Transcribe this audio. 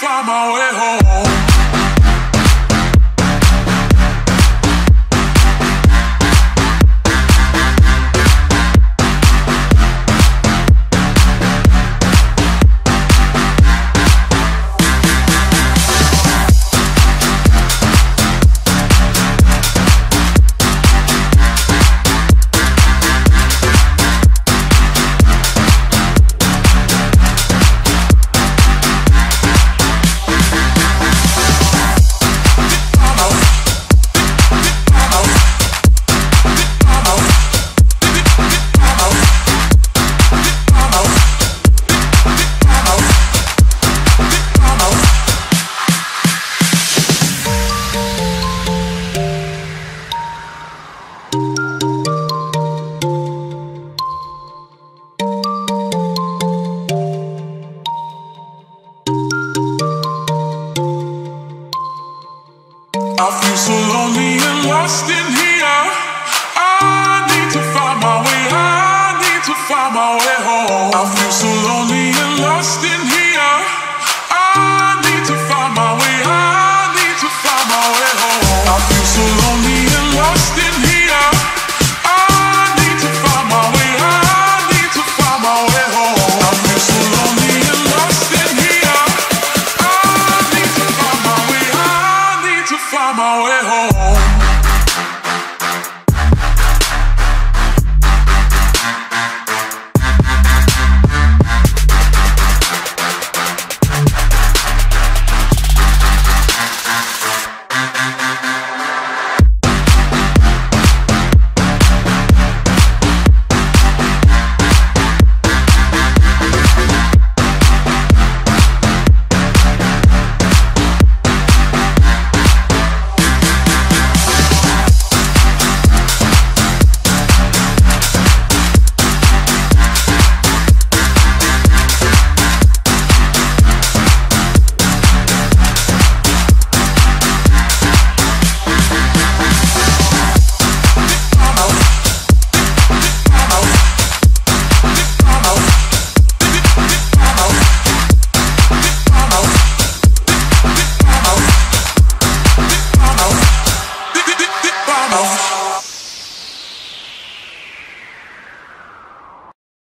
find my way home. I feel so lonely and lost in Tá amor.